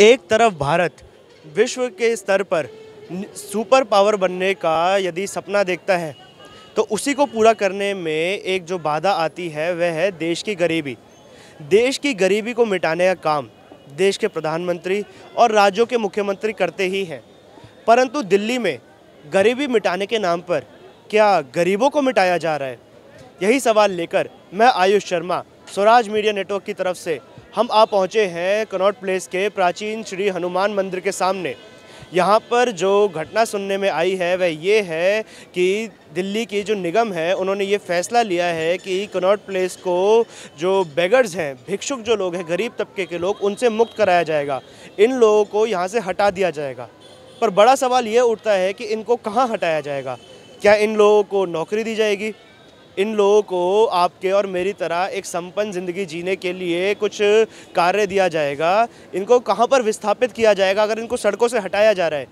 एक तरफ़ भारत विश्व के स्तर पर सुपर पावर बनने का यदि सपना देखता है तो उसी को पूरा करने में एक जो बाधा आती है, वह है देश की गरीबी। देश की गरीबी को मिटाने का काम देश के प्रधानमंत्री और राज्यों के मुख्यमंत्री करते ही हैं। परंतु दिल्ली में गरीबी मिटाने के नाम पर क्या गरीबों को मिटाया जा रहा है? यही सवाल लेकर मैं आयुष शर्मा, स्वराज मीडिया नेटवर्क की तरफ़ से हम आ पहुँचे हैं कनॉट प्लेस के प्राचीन श्री हनुमान मंदिर के सामने। यहाँ पर जो घटना सुनने में आई है, वह ये है कि दिल्ली की जो निगम है, उन्होंने ये फैसला लिया है कि कनॉट प्लेस को जो बेगर्स हैं, भिक्षुक जो लोग हैं, गरीब तबके के लोग, उनसे मुक्त कराया जाएगा। इन लोगों को यहाँ से हटा दिया जाएगा। पर बड़ा सवाल ये उठता है कि इनको कहाँ हटाया जाएगा? क्या इन लोगों को नौकरी दी जाएगी? इन लोगों को आपके और मेरी तरह एक संपन्न ज़िंदगी जीने के लिए कुछ कार्य दिया जाएगा। इनको कहाँ पर विस्थापित किया जाएगा? अगर इनको सड़कों से हटाया जा रहा है,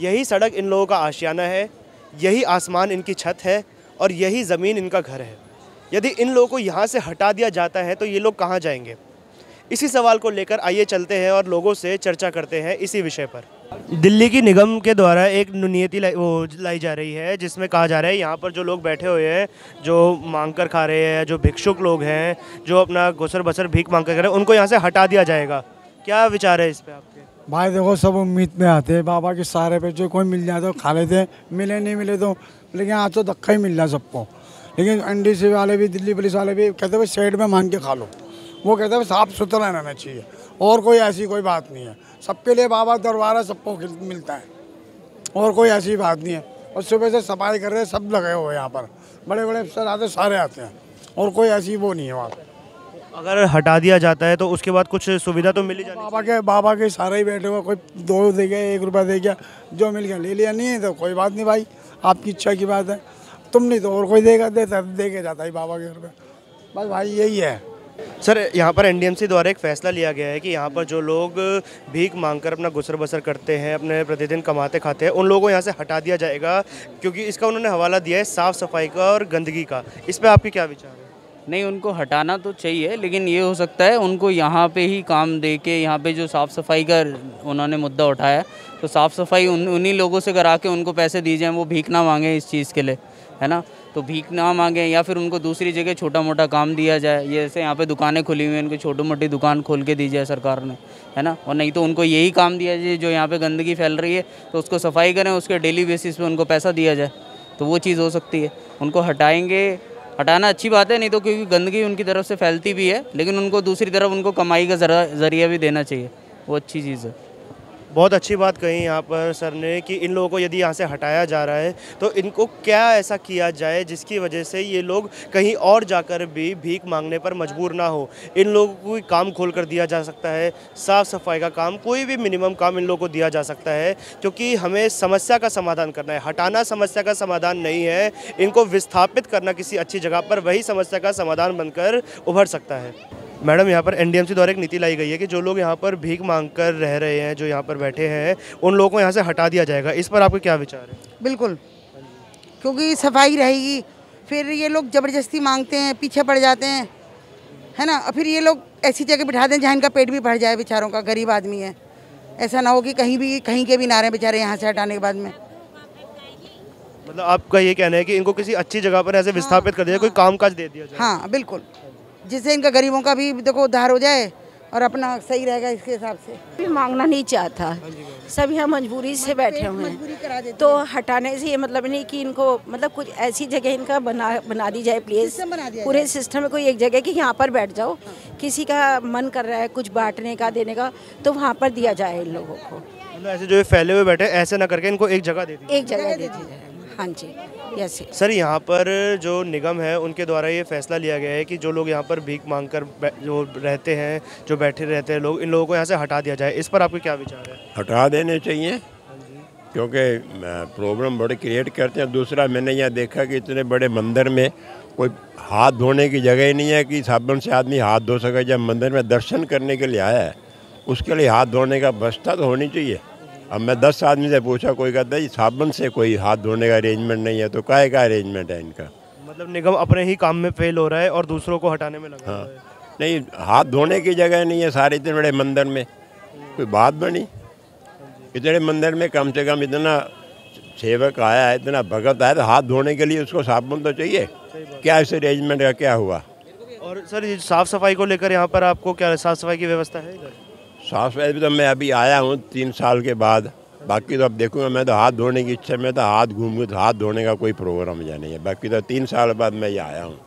यही सड़क इन लोगों का आशियाना है, यही आसमान इनकी छत है और यही ज़मीन इनका घर है। यदि इन लोगों को यहाँ से हटा दिया जाता है तो ये लोग कहाँ जाएँगे? इसी सवाल को लेकर आइए चलते हैं और लोगों से चर्चा करते हैं इसी विषय पर। दिल्ली की निगम के द्वारा एक नीति लाई, वो लाई जा रही है जिसमें कहा जा रहा है यहाँ पर जो लोग बैठे हुए हैं जो मांग कर खा रहे हैं जो भिक्षुक लोग हैं जो अपना गुसर बसर भीख मांग कर खा रहे हैं उनको यहाँ से हटा दिया जाएगा। क्या विचार है इस पर आपके? भाई देखो सब उम्मीद में आते हैं बाबा के सारे पे जो कोई मिल जाए तो खा लेते हैं मिले नहीं मिले तो लेकिन आज तो धक्का ही मिल रहा सबको। लेकिन एन वाले भी दिल्ली पुलिस वाले भी कहते हैं साइड में मांग के खा लो। वो कहते हैं साफ़ सुथरा रहना चाहिए। और कोई ऐसी कोई बात नहीं है। सबके लिए बाबा दरबार है सबको मिलता है। और कोई ऐसी बात नहीं है। और सुबह से सफ़ाई कर रहे हैं सब लगे हुए यहाँ पर। बड़े बड़े अफसर आते सारे आते हैं। और कोई ऐसी वो नहीं है वहाँ अगर हटा दिया जाता है तो उसके बाद कुछ सुविधा तो मिली जाती बाबा के बाबा के सारे ही बैठे हुए कोई दो दे गया एक रुपया दे गया जो मिल गया ले लिया। नहीं है तो कोई बात नहीं भाई। आपकी इच्छा की बात है। तुम नहीं तो और कोई देगा देता दे के जाता है बाबा के घर पे। बस भाई यही है। सर, यहाँ पर एनडीएमसी द्वारा एक फैसला लिया गया है कि यहाँ पर जो लोग भीख मांगकर अपना गुसर बसर करते हैं, अपने प्रतिदिन कमाते खाते हैं, उन लोगों को यहाँ से हटा दिया जाएगा क्योंकि इसका उन्होंने हवाला दिया है साफ़ सफ़ाई का और गंदगी का। इस पर आपके क्या विचार है? नहीं, उनको हटाना तो चाहिए, लेकिन ये हो सकता है उनको यहाँ पे ही काम दे के, यहाँ पे जो साफ़ सफ़ाई का उन्होंने मुद्दा उठाया तो साफ़ सफ़ाई उन, उन्हीं लोगों से करा के उनको पैसे दिए जाएँ, वो भीख ना मांगे इस चीज़ के लिए। है ना? तो भीख ना मांगे या फिर उनको दूसरी जगह छोटा मोटा काम दिया जाए। जैसे यहाँ पे दुकानें खुली हुई हैं, उनको छोटी मोटी दुकान खोल के दी जाए सरकार ने, है ना? और नहीं तो उनको यही काम दिया जाए जो यहाँ पे गंदगी फैल रही है तो उसको सफ़ाई करें, उसके डेली बेसिस पे उनको पैसा दिया जाए तो वो चीज़ हो सकती है। उनको हटाएँगे, हटाना अच्छी बात है, नहीं तो क्योंकि गंदगी उनकी तरफ़ से फैलती भी है, लेकिन उनको दूसरी तरफ़ उनको कमाई का ज़रिया भी देना चाहिए, वो अच्छी चीज़ है। बहुत अच्छी बात कही यहाँ पर सर ने कि इन लोगों को यदि यहाँ से हटाया जा रहा है तो इनको क्या ऐसा किया जाए जिसकी वजह से ये लोग कहीं और जाकर भी भीख मांगने पर मजबूर ना हो? इन लोगों को काम खोल कर दिया जा सकता है साफ़ सफ़ाई का काम, कोई भी मिनिमम काम इन लोगों को दिया जा सकता है, क्योंकि हमें समस्या का समाधान करना है। हटाना समस्या का समाधान नहीं है, इनको विस्थापित करना किसी अच्छी जगह पर वही समस्या का समाधान बनकर उभर सकता है। मैडम यहाँ पर एनडीएमसी द्वारा एक नीति लाई गई है कि जो लोग यहाँ पर भीख मांग कर रह रहे हैं जो यहाँ पर बैठे हैं उन लोगों को यहाँ से हटा दिया जाएगा। इस पर आपका क्या विचार है? बिल्कुल। क्योंकि सफ़ाई रहेगी फिर ये लोग ज़बरदस्ती मांगते हैं पीछे पड़ जाते हैं है ना? और फिर ये लोग ऐसी जगह बिठा दें जहाँ इनका पेट भी भर जाए बेचारों का गरीब आदमी है। ऐसा ना हो कि कहीं भी कहीं के भी नारे बेचारे यहाँ से हटाने के बाद में। मतलब आपका ये कहना है कि इनको किसी अच्छी जगह पर ऐसे विस्थापित कर दिया कोई काम काज दे दिया जाए। हाँ बिल्कुल। जिससे इनका गरीबों का भी देखो उद्धार हो जाए और अपना सही रहेगा इसके हिसाब से। भी मांगना नहीं चाहता। सब यहाँ मजबूरी से बैठे हुए हैं। तो हटाने से ये मतलब नहीं कि इनको मतलब कुछ ऐसी जगह इनका बना बना दी जाए प्लीज़ पूरे सिस्टम में कोई एक जगह कि यहाँ पर बैठ जाओ। किसी का मन कर रहा है कुछ बांटने का देने का तो वहाँ पर दिया जाए इन लोगों को। मतलब ऐसे जो फैले हुए बैठे ऐसे ना करके इनको एक जगह दे दी एक जगह दे दी जाए। हाँ जी। यस सर यहाँ पर जो निगम है उनके द्वारा ये फैसला लिया गया है कि जो लोग यहाँ पर भीख मांग कर जो रहते हैं जो बैठे रहते हैं लोग इन लोगों को यहाँ से हटा दिया जाए। इस पर आपके क्या विचार है? हटा देने चाहिए। क्योंकि प्रॉब्लम बड़े क्रिएट करते हैं। दूसरा मैंने यहाँ देखा कि इतने बड़े मंदिर में कोई हाथ धोने की जगह ही नहीं है कि साबुन से आदमी हाथ धो सके। जब मंदिर में दर्शन करने के लिए आया है उसके लिए हाथ धोने का व्यवस्था तो होनी चाहिए। अब मैं दस आदमी से पूछा कोई कहता है साबुन से कोई हाथ धोने का अरेंजमेंट नहीं है। तो काय का अरेंजमेंट है इनका? मतलब निगम अपने ही काम में फेल हो रहा है और दूसरों को हटाने में लगा हाँ। नहीं हाथ धोने की जगह नहीं है सारे इतने बड़े मंदिर में। कोई बात बनी? इतने मंदिर में कम से कम इतना सेवक आया है इतना भगत आया तो हाथ धोने के लिए उसको साबुन तो चाहिए। क्या इस अरेंजमेंट का क्या हुआ? और सर साफ़ सफ़ाई को लेकर यहाँ पर आपको क्या साफ़ सफ़ाई की व्यवस्था है इधर वैसे भी तो मैं अभी आया हूँ, तीन साल के बाद। बाकी तो अब देखूँगा, मैं तो हाथ धोने की इच्छा, में तो हाथ घूमूँ, हाथ धोने का कोई प्रोग्राम या नहीं है। बाकी तो तीन साल बाद मैं ये आया हूँ।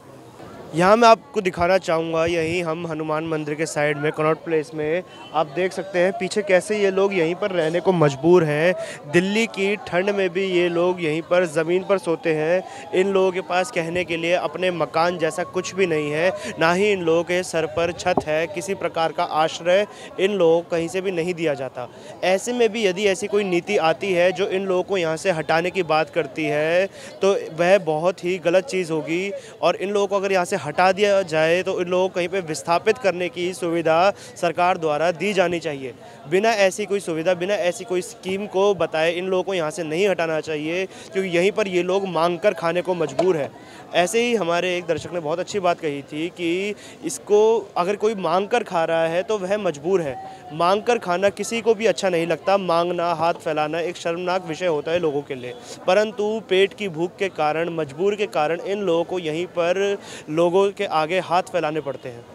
यहाँ मैं आपको दिखाना चाहूँगा, यहीं हम हनुमान मंदिर के साइड में, कनॉट प्लेस में, आप देख सकते हैं, पीछे कैसे ये लोग यहीं पर रहने को मजबूर हैं। दिल्ली की ठंड में भी ये लोग यहीं पर ज़मीन पर सोते हैं। इन लोगों के पास कहने के लिए अपने मकान जैसा कुछ भी नहीं है, ना ही इन लोगों के सर पर छत है, किसी प्रकार का आश्रय इन लोगों को कहीं से भी नहीं दिया जाता। ऐसे में भी यदि ऐसी कोई नीति आती है जो इन लोगों को यहाँ से हटाने की बात करती है तो वह बहुत ही गलत चीज़ होगी। और इन लोगों को अगर यहाँ से हटा दिया जाए तो इन लोगों को कहीं पे विस्थापित करने की सुविधा सरकार द्वारा दी जानी चाहिए। बिना ऐसी कोई सुविधा, बिना ऐसी कोई स्कीम को बताए इन लोगों को यहाँ से नहीं हटाना चाहिए, क्योंकि यहीं पर ये लोग मांग कर खाने को मजबूर है। ऐसे ही हमारे एक दर्शक ने बहुत अच्छी बात कही थी कि इसको अगर कोई मांग कर खा रहा है तो वह मजबूर है। मांग कर खाना किसी को भी अच्छा नहीं लगता, मांगना, हाथ फैलाना एक शर्मनाक विषय होता है लोगों के लिए। परंतु पेट की भूख के कारण, मजबूर के कारण इन लोगों को यहीं पर लोगों के आगे हाथ फैलाने पड़ते हैं।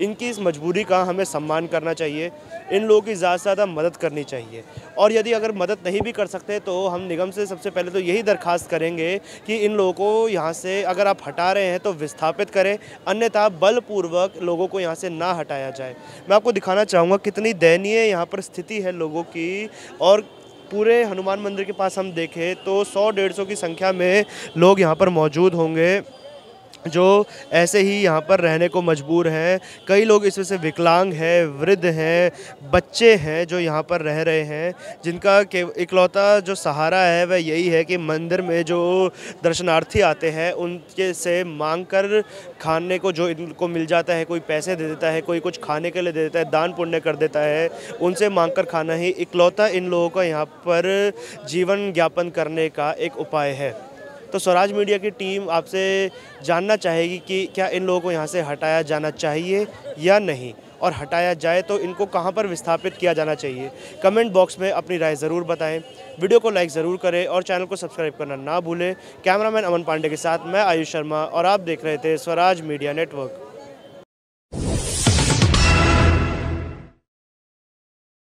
इनकी इस मजबूरी का हमें सम्मान करना चाहिए। इन लोगों की ज़्यादा से ज़्यादा मदद करनी चाहिए। और यदि अगर मदद नहीं भी कर सकते तो हम निगम से सबसे पहले तो यही दरखास्त करेंगे कि इन लोगों को यहाँ से अगर आप हटा रहे हैं तो विस्थापित करें। अन्यथा बलपूर्वक लोगों को यहाँ से ना हटाया जाए। मैं आपको दिखाना चाहूँगा कितनी दयनीय यहाँ पर स्थिति है लोगों की। और पूरे हनुमान मंदिर के पास हम देखें तो सौ डेढ़ सौ की संख्या में लोग यहाँ पर मौजूद होंगे। जो ऐसे ही यहाँ पर रहने को मजबूर हैं। कई लोग इसमें से विकलांग हैं, वृद्ध हैं, बच्चे हैं जो यहाँ पर रह रहे हैं, जिनका के इकलौता जो सहारा है वह यही है कि मंदिर में जो दर्शनार्थी आते हैं, उनके से मांग कर खाने को जो इनको मिल जाता है, कोई पैसे दे देता है, कोई कुछ खाने के लिए दे देता है, दान पुण्य कर देता है, उनसे मांग कर खाना ही इकलौता इन लोगों का यहाँ पर जीवन यापन करने का एक उपाय है। तो स्वराज मीडिया की टीम आपसे जानना चाहेगी कि क्या इन लोगों को यहाँ से हटाया जाना चाहिए या नहीं? और हटाया जाए तो इनको कहाँ पर विस्थापित किया जाना चाहिए? कमेंट बॉक्स में अपनी राय ज़रूर बताएँ। वीडियो को लाइक ज़रूर करें और चैनल को सब्सक्राइब करना ना भूलें। कैमरामैन अमन पांडे के साथ मैं आयुष शर्मा और आप देख रहे थे स्वराज मीडिया नेटवर्क।